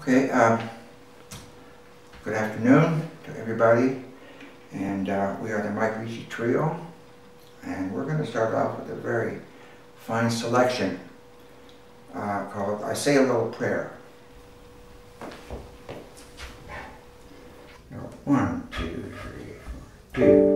Okay, um, good afternoon to everybody, and uh, we are the Mike Ricci Trio, and we're going to start off with a very fine selection uh, called I Say a Little Prayer. One, two, three, four. Two,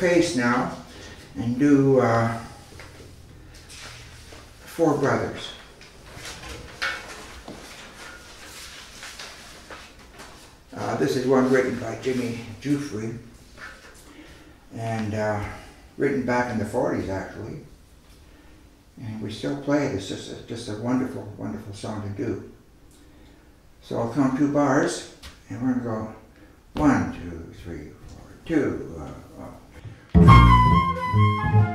pace now and do uh, Four Brothers. Uh, this is one written by Jimmy Giuffre and uh, written back in the 40s actually. And we still play it. It's just a, just a wonderful, wonderful song to do. So I'll count two bars and we're going to go one, two, three, four, two. Uh, uh.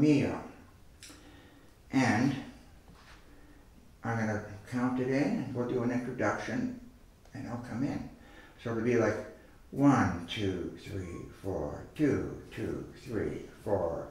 Mia. And I'm going to count it in, and we'll do an introduction, and I'll come in. So it'll be like one, two, three, four, two, two, three, four.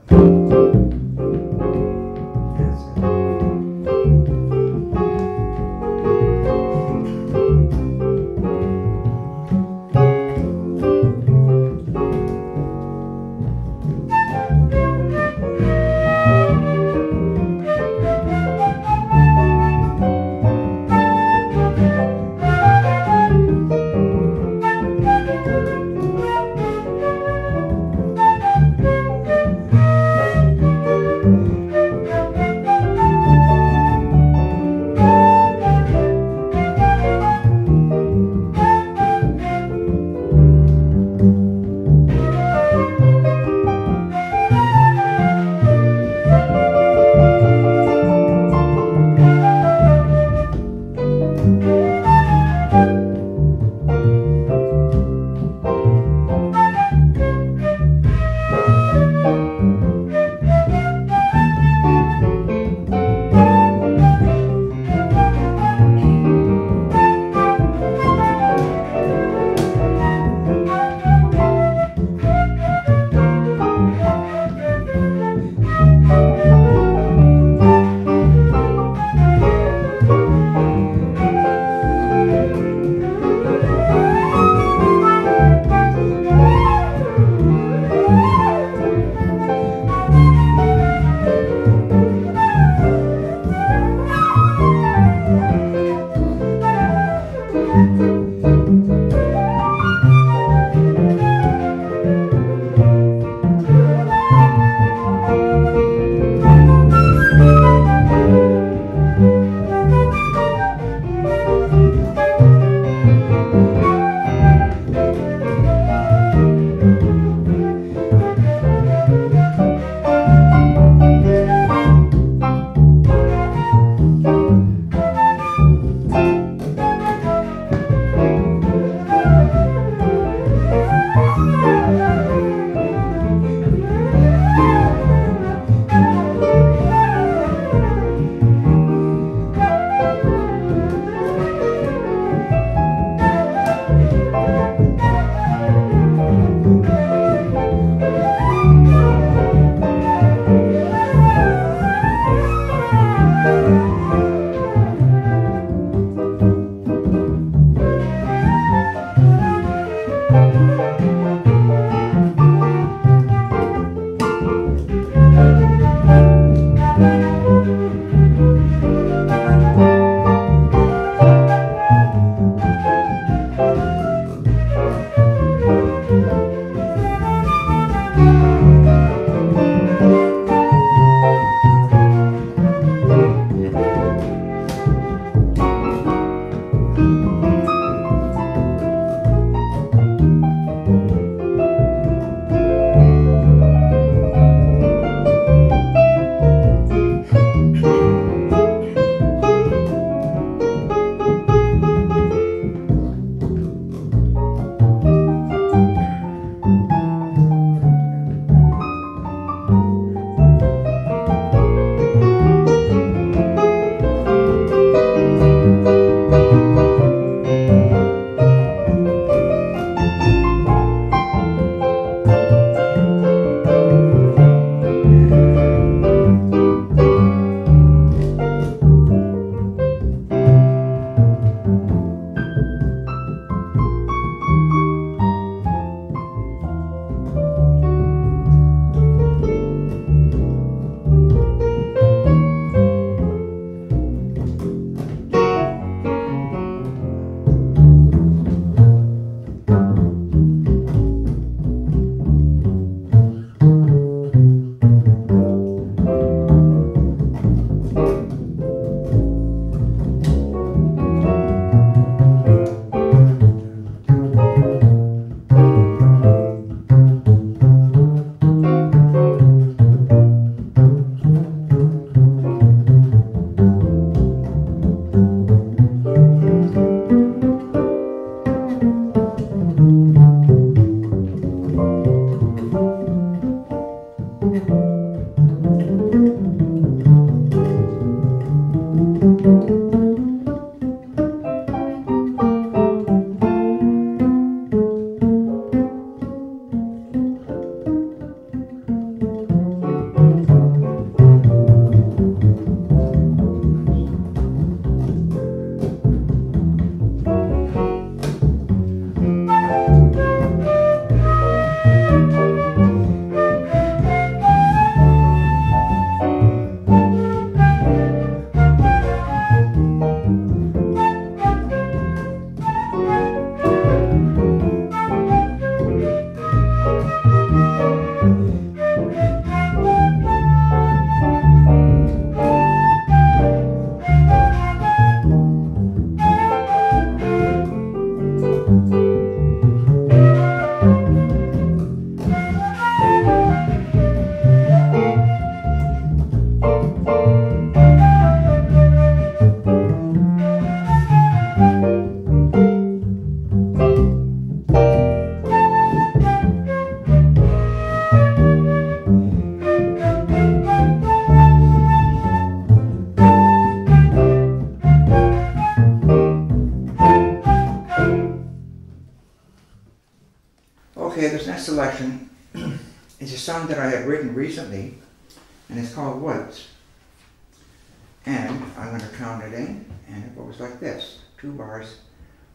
Two bars.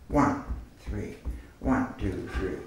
One, three, one, two, three.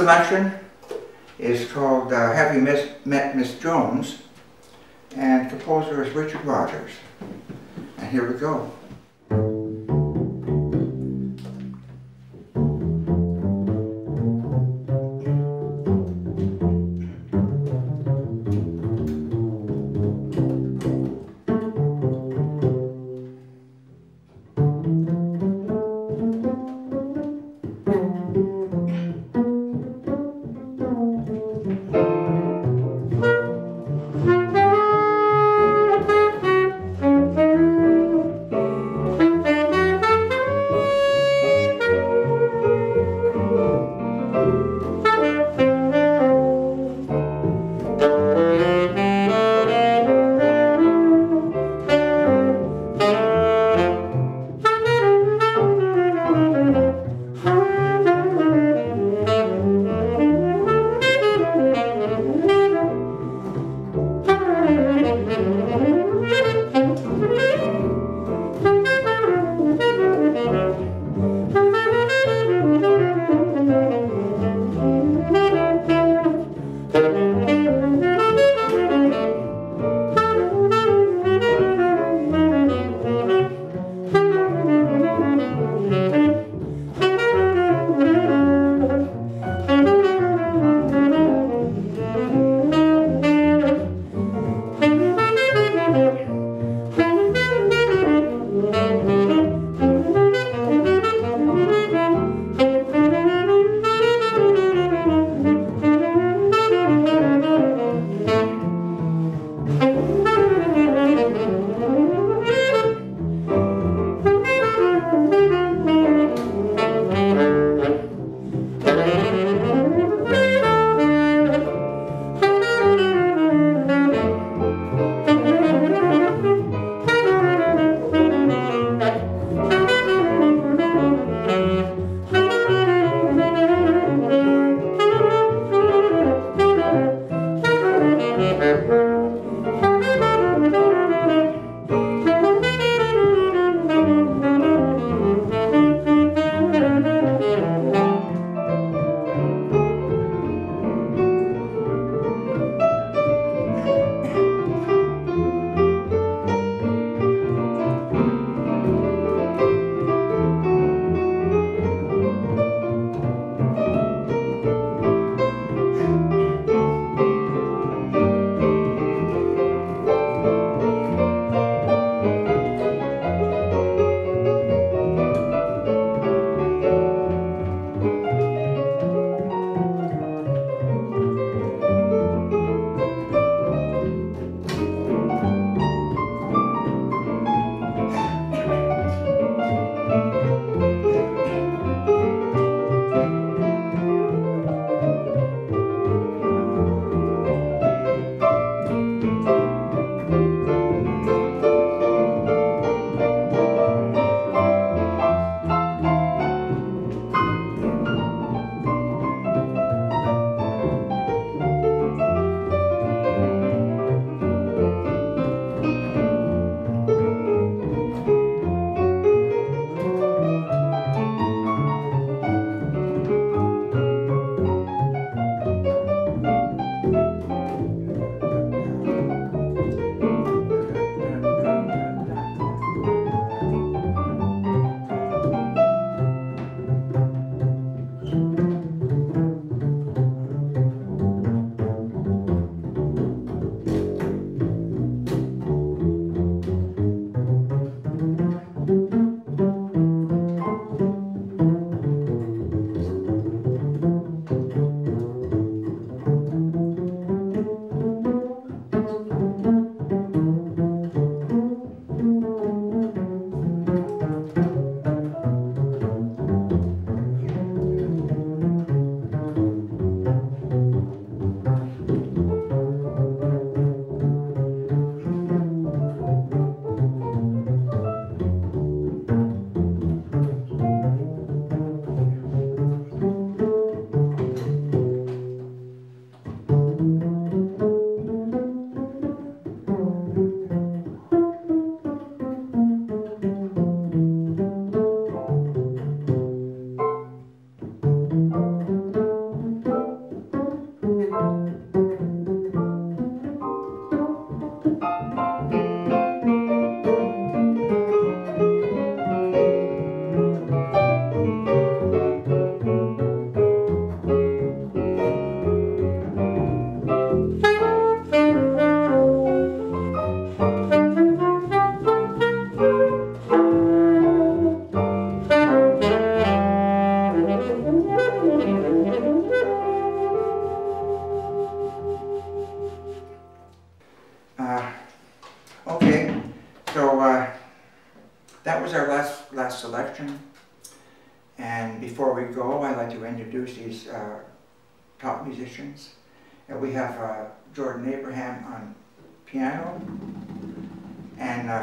Selection is called uh, Have You Miss, Met Miss Jones? And composer is Richard Rodgers. And here we go.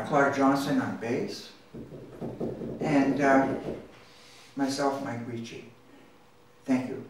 Clark Johnston on bass, and uh, myself, Mike Ricci. Thank you.